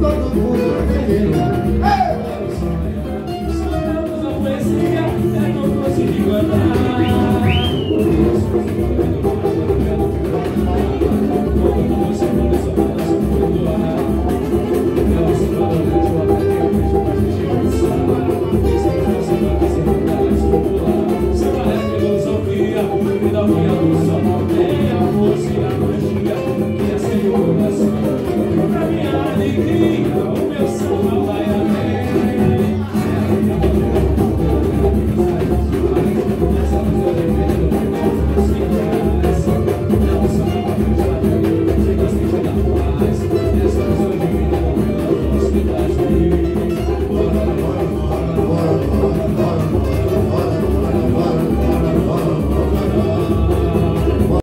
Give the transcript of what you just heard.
gonna You.